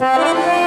¡Claro!